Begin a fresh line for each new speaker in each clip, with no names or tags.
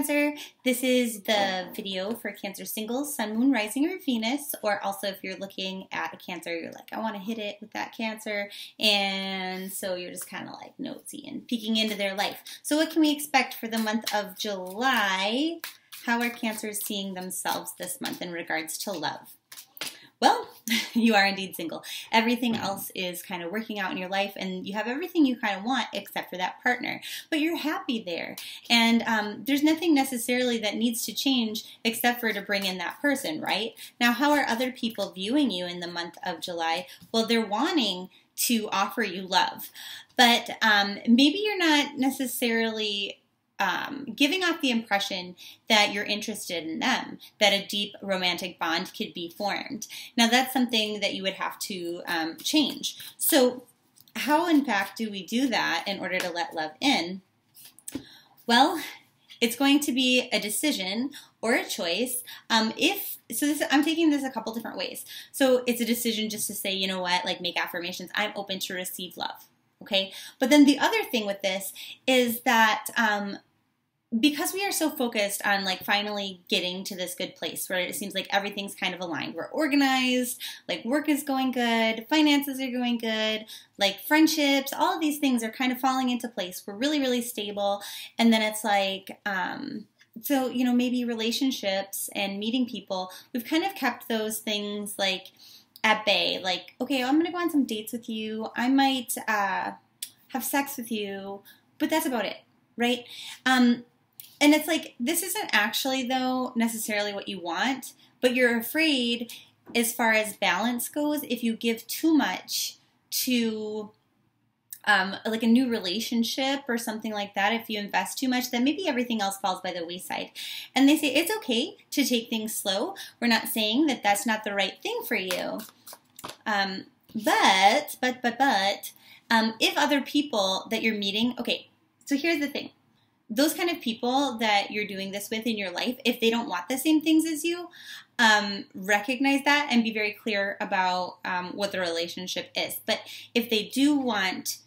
Cancer. This is the video for Cancer singles, Sun, Moon, Rising, or Venus. Or also if you're looking at a Cancer, you're like, I want to hit it with that Cancer. And so you're just kind of like nosy and peeking into their life. So what can we expect for the month of July? How are Cancers seeing themselves this month in regards to love? Well, you are indeed single. Everything else is kind of working out in your life, and you have everything you kind of want except for that partner. But you're happy there, and um, there's nothing necessarily that needs to change except for to bring in that person, right? Now, how are other people viewing you in the month of July? Well, they're wanting to offer you love, but um, maybe you're not necessarily um, giving off the impression that you're interested in them, that a deep romantic bond could be formed. Now, that's something that you would have to um, change. So, how in fact do we do that in order to let love in? Well, it's going to be a decision or a choice. Um, if so, this I'm taking this a couple different ways. So it's a decision just to say, you know what, like make affirmations. I'm open to receive love. Okay, but then the other thing with this is that um, because we are so focused on like finally getting to this good place where it seems like everything's kind of aligned. We're organized like work is going good finances are going good like friendships all of these things are kind of falling into place. We're really really stable. And then it's like um so you know maybe relationships and meeting people we've kind of kept those things like at bay. Like okay i'm gonna go on some dates with you. I might uh have sex with you. But that's about it right? Um and it's like, this isn't actually, though, necessarily what you want, but you're afraid, as far as balance goes, if you give too much to um, like a new relationship or something like that, if you invest too much, then maybe everything else falls by the wayside. And they say it's okay to take things slow. We're not saying that that's not the right thing for you. Um, but, but, but, but, um, if other people that you're meeting, okay, so here's the thing those kind of people that you're doing this with in your life, if they don't want the same things as you, um, recognize that and be very clear about um, what the relationship is. But if they do want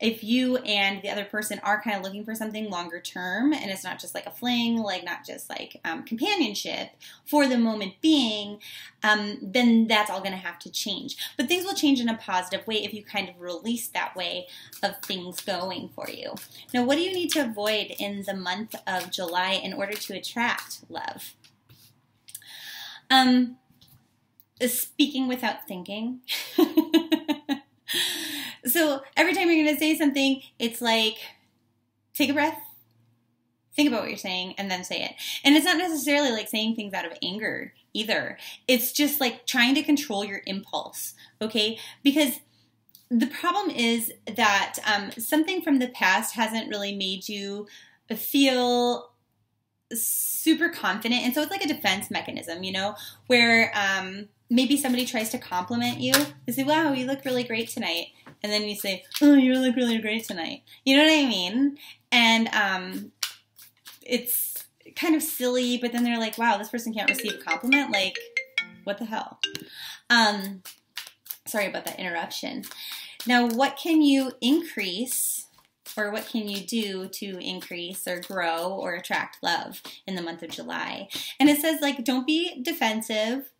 if you and the other person are kind of looking for something longer term and it's not just like a fling, like not just like um, companionship for the moment being, um, then that's all going to have to change. But things will change in a positive way if you kind of release that way of things going for you. Now, what do you need to avoid in the month of July in order to attract love? Um, speaking without thinking. So every time you're going to say something, it's like take a breath, think about what you're saying, and then say it. And it's not necessarily like saying things out of anger either. It's just like trying to control your impulse, okay? Because the problem is that um, something from the past hasn't really made you feel super confident. And so it's like a defense mechanism, you know, where um, maybe somebody tries to compliment you. They say, wow, you look really great tonight and then you say, "Oh, you look really great tonight." You know what I mean? And um, it's kind of silly, but then they're like, "Wow, this person can't receive a compliment." Like, what the hell? Um, sorry about that interruption. Now, what can you increase? Or what can you do to increase or grow or attract love in the month of July? And it says, like, don't be defensive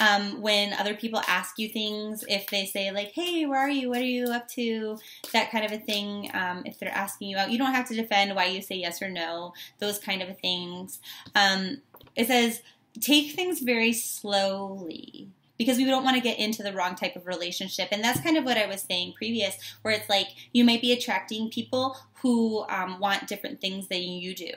um, when other people ask you things, if they say like, "Hey, where are you? What are you up to?" That kind of a thing. Um, if they're asking you out, you don't have to defend why you say yes or no. Those kind of things. Um, it says take things very slowly because we don't want to get into the wrong type of relationship. And that's kind of what I was saying previous, where it's like you might be attracting people who um, want different things than you do.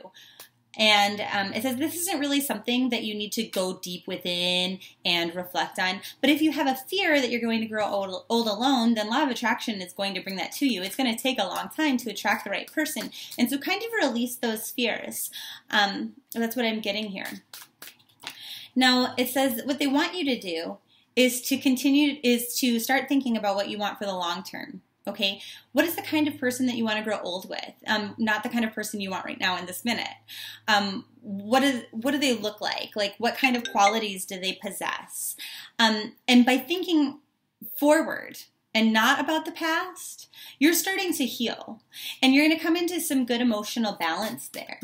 And um, it says this isn't really something that you need to go deep within and reflect on. But if you have a fear that you're going to grow old, old alone, then law of attraction is going to bring that to you. It's going to take a long time to attract the right person. And so kind of release those fears. Um, that's what I'm getting here. Now, it says what they want you to do is to continue, is to start thinking about what you want for the long term. Okay, what is the kind of person that you want to grow old with? Um, not the kind of person you want right now in this minute. Um, what is what do they look like? Like what kind of qualities do they possess? Um, and by thinking forward and not about the past, you're starting to heal, and you're going to come into some good emotional balance there.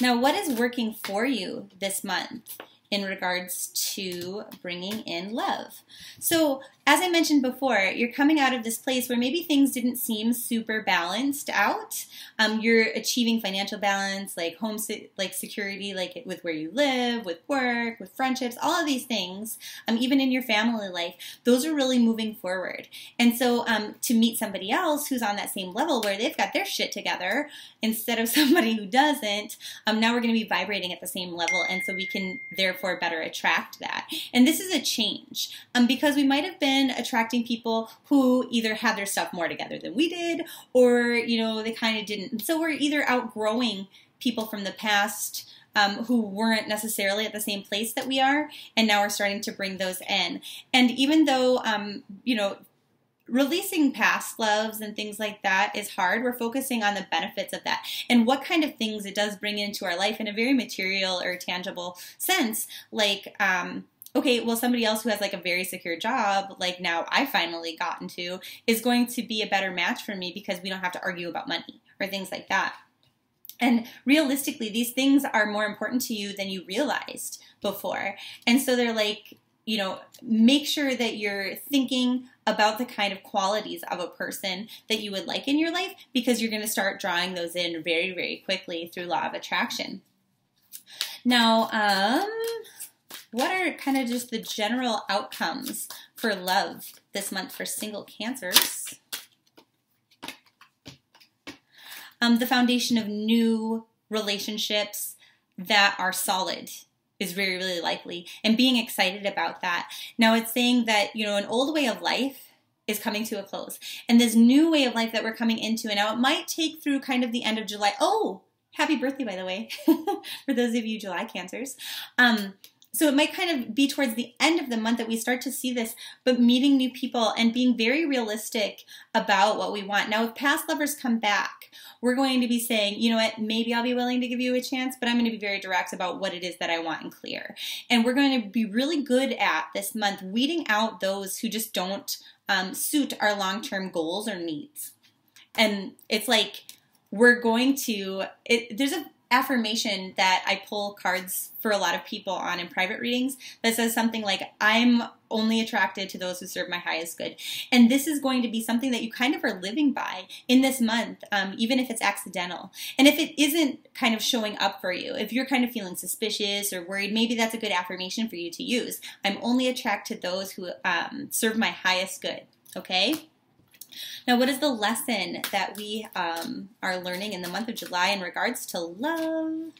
Now, what is working for you this month? in regards to bringing in love. So, as I mentioned before, you're coming out of this place where maybe things didn't seem super balanced out. Um, you're achieving financial balance, like home, se- like security, like with where you live, with work, with friendships, all of these things. Um, even in your family life, those are really moving forward. And so, um, to meet somebody else who's on that same level where they've got their shit together instead of somebody who doesn't, um, now we're going to be vibrating at the same level, and so we can therefore better attract that. And this is a change um, because we might have been been attracting people who either had their stuff more together than we did, or, you know, they kind of didn't. So we're either outgrowing people from the past um, who weren't necessarily at the same place that we are, and now we're starting to bring those in. And even though, um, you know, releasing past loves and things like that is hard. We're focusing on the benefits of that and what kind of things it does bring into our life in a very material or tangible sense, like um, okay, well, somebody else who has like a very secure job, like now I finally gotten to, is going to be a better match for me because we don't have to argue about money or things like that. And realistically, these things are more important to you than you realized before. And so they're like, you know, make sure that you're thinking about the kind of qualities of a person that you would like in your life because you're going to start drawing those in very, very quickly through law of attraction. Now, um, what are kind of just the general outcomes for love this month for single cancers? Um, the foundation of new relationships that are solid is very, really likely, and being excited about that. Now, it's saying that, you know, an old way of life is coming to a close, and this new way of life that we're coming into, and now it might take through kind of the end of July. Oh, happy birthday, by the way, for those of you July cancers. Um, so it might kind of be towards the end of the month that we start to see this, but meeting new people and being very realistic about what we want. Now, if past lovers come back, we're going to be saying, you know what, maybe I'll be willing to give you a chance, but I'm going to be very direct about what it is that I want and clear. And we're going to be really good at this month weeding out those who just don't um, suit our long term goals or needs. And it's like, we're going to, it, there's a affirmation that I pull cards for a lot of people on in private readings that says something like, I'm only attracted to those who serve my highest good. And this is going to be something that you kind of are living by in this month, um, even if it's accidental. And if it isn't kind of showing up for you, if you're kind of feeling suspicious or worried, maybe that's a good affirmation for you to use. I'm only attracted to those who um, serve my highest good. Okay? Now, what is the lesson that we um, are learning in the month of July in regards to love?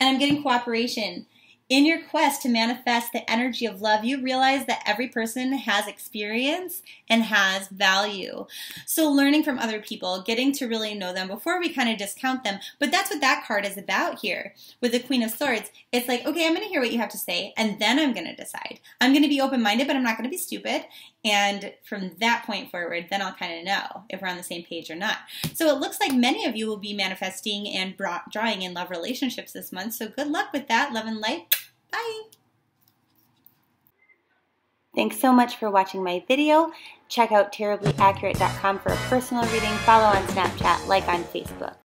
And I'm getting cooperation. In your quest to manifest the energy of love, you realize that every person has experience and has value. So, learning from other people, getting to really know them before we kind of discount them. But that's what that card is about here with the Queen of Swords. It's like, okay, I'm going to hear what you have to say, and then I'm going to decide. I'm going to be open minded, but I'm not going to be stupid. And from that point forward, then I'll kind of know if we're on the same page or not. So, it looks like many of you will be manifesting and drawing in love relationships this month. So, good luck with that. Love and light. Bye. Thanks so much for watching my video. Check out tarot-blee-accurate.com for a personal reading. Follow on Snapchat, like on Facebook.